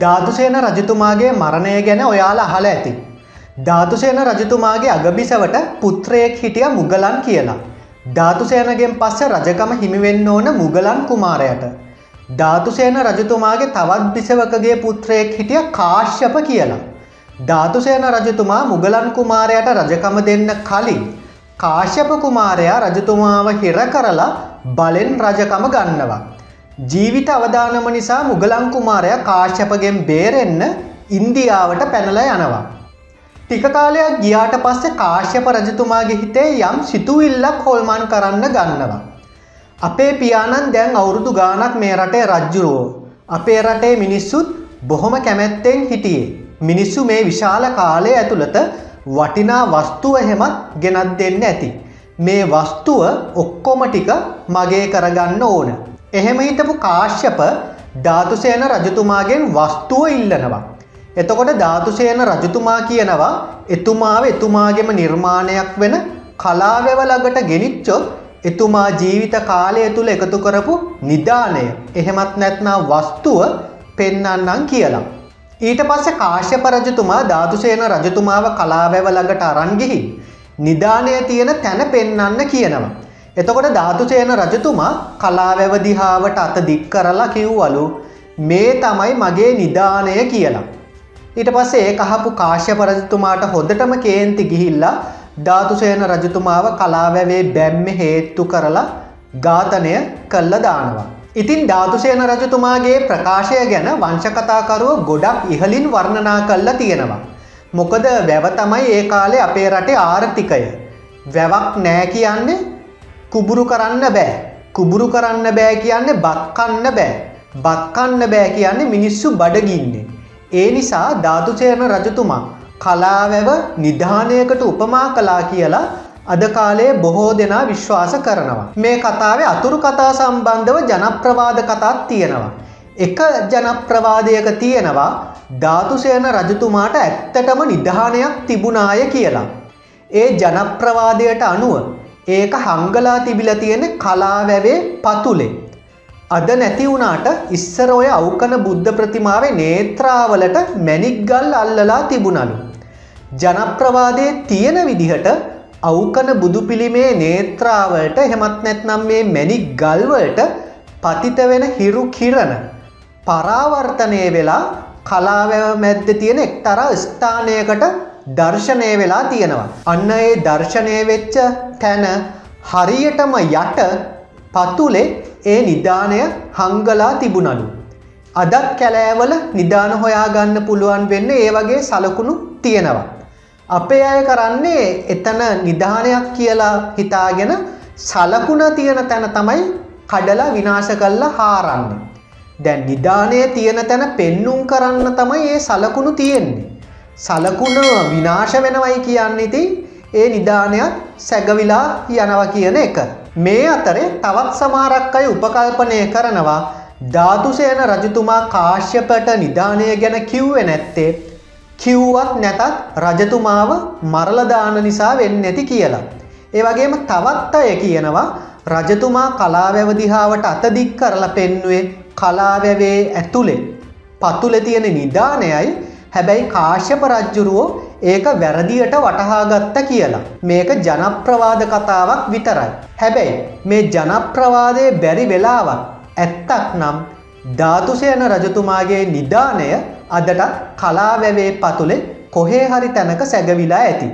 ධාතුසේන රජතුමාගේ මරණය ගැන ඔයාලා අහල ඇති. ධාතුසේන රජතුමාගේ අගබිසවට පුත්‍රයෙක් හිටිය මුගලන් කියලා. ධාතුසේනගෙන් පස්ස රජකම හිමිවෙන්න ඕන මුගලන් කුමාරයට. ධාතුසේන රජතුමාගේ තවත් බිසවකගේ පුත්‍රයෙක් හිටිය කාශ්‍යප කියලා. ධාතුසේන රජතුමා මුගලන් කුමාරයට රජකම දෙන්න කලින්. කාශ්‍යප කුමාරයා රජතුමාව හිර කරලා බලෙන් රජකම ගන්නවා. ජීවිත අවධානම නිසා මුගලන් කුමාරය කාශ්‍යපගෙන් බේරෙන්න ඉන්දියාවට පැනල යනවා. ටික කාලයක් ගියාට පස්සේ කාශ්‍යප රජතුමාගේ හිතේ යම් සිතුවිල්ලක් හොල්මන් කරන්න ගන්නවා. අපේ පියාණන් දැන් අවුරුදු ගානක් මේ රටේ රජ්ජුරුවෝ. අපේ රටේ මිනිස්සුත් බොහොම කැමැත්තෙන් හිටියේ. මිනිස්සු මේ විශාල කාලය ඇතුළත වටිනා වස්තුව හෙමත් ගෙනත් දෙන්න ඇති. මේ වස්තුව ඔක්කොම ටික මගේ කරගන්න ඕන. එහෙම හිටපු කාශ්‍යප ධාතුසේන රජතුමාගෙන් වස්තුව ඉල්ලනවා. එතකොට ධාතුසේන රජතුමා කියනවා එතුමාව එතුමාගෙම නිර්මාණයක් වෙන කලාවැව ළඟට ගෙනිච්චොත් එතුමා ජීවිත කාලය තුළ එකතු කරපු නිධානය එහෙමත් නැත්නා වස්තුව පෙන්නන්නම් කියලා. ඊට පස්සේ කාශ්‍යප රජතුමා ධාතුසේන රජතුමාව කලාවැව ළඟට අරන්ගිහි නිධානය තියෙන තැන පෙන්නන්න කියනවා. එතකොට ධාතුසේන රජතුමා කලාවැවදිහාාවට අත දික් කරලා කිව්වලු මේ තමයි මගේ නිධානය කියලා. ඊට පස්සේ ඒ අහපු කාශ්‍යප රජතුමාට හොඳටම කේන්ති ගිහිල්ලා ධාතුසේන රජතුමාව කලාවැවේ බැම්ම හේත්තු කරලා ඝාතනය කල්ල දානවා. ඉතින් ධාතුසේන රජතුමාගේ ප්‍රකාශය ගැන වංශකතාකරුව ගොඩක් ඉහලින් වර්ණනා කල්ල තියෙනවා. මොකද වැව තමයි ඒ කාලේ අපේ රටේ ආර්ථිකය. වැවක් නෑ කියන්නේ කුබුරු කරන්න බෑ. කුබුරු කරන්න බෑ කියන්නේ බත්කන්න බෑ. බත්කන්න බෑ කියන්නේ මිනිස්සු බඩගින්නේ. ඒ නිසා ධාතුචයන රජතුමා කලාවැව නිධානයකට උපමා කලා කියලා අද කාලයේ බොහෝ දෙනා විශ්වාස කරනවා. මේ කතාවේ අතුරු කතා සම්බන්ධව ජනප්‍රවාද කතාත් තියෙනවා. එක ජනප්‍රවාදයක තියෙනවා ධාතුසයන රජතුමාට ඇත්තටම නිධානයක් තිබුණාය කියලා. ඒ ජනප්‍රවාදයට අනුව ඒක හංගලා තිබිල තියෙන කලාවැවේ පතුලේ. අද නැති වුණාට ඉස්සර ඔය අවකන බුද්ධ ප්‍රතිමාවේ නේත්‍රාවලට මැනික්ගල් අල්ලලා තිබුණලු. ජනප්‍රවාදය තියෙන විදිහට අවකන බුදු පිළිමේ නේත්‍රාවලට හෙමත් නැත්නම් මේ මැනික් ගල්වලට පතිත වෙන හිරු කිරණ පරාවර්තනය වෙලා කලාවැව මැද්ද තියෙන එක්තරා ස්ථානයකට දර්ශනය වෙලා තියෙනවා. අන්න ඒ දර්ශනය වෙච්ච තැන හරියටම යට පතුලේ ඒ නිධානය හංගලා තිබුණලු. අදත් කැලෑවල නිධාන හොයාගන්න පුළුවන් වෙන්න ඒ වගේ සලකුණු තියෙනවා. අපේ අය කරන්නේ එතන නිධානයක් කියලා හිතාගෙන සලකුණ තියෙන තැන තමයි කඩලා විනාශ කල්ලා හාරන්න. දැන් නිධානය තියෙන තැන පෙන්නුම් කරන්න තමයි ඒ සලකුණු තියෙන්නේ. සලකුණ විනාශ වෙනවයි කියන්න ඉති ඒ නිධානයක් සැගවිලා යනව කියන එක. මේ අතරේ තවත් සමාරක් අය උපකල්පනය කරනවා ධාතුසයන රජතුමා කාශ්‍යපට නිධානය ගැන කිව්වෙ නැත්තේ කිව්වත් නැතත් රජතුමාව මරලදාන නිසා වෙන්න ඇති කියලා. ඒ වගේම තවත් අය කියනවා රජතුමා කලාවැවදිහාවට අතදික් කරලා පෙන්නුවේ කලාවැවේ ඇතුළේ පතුල තියෙන නිධානයයි හැබැයි කාශ්‍යප රජ්ජුරුවෝ ඒක වැරදියට වටහාගත්ත කියලා. මේක ජනප්‍රවාද කතාවක් විතරයි. හැබැයි මේ ජනප්‍රවාදය බැරි වෙලාවක් ඇත්තක් නම් ධාතුසයන රජතුමාගේ නිධානය අදටත් කලාවැවේ පතුලේ කොහේ හරි තැනක සැගවිලා ඇති.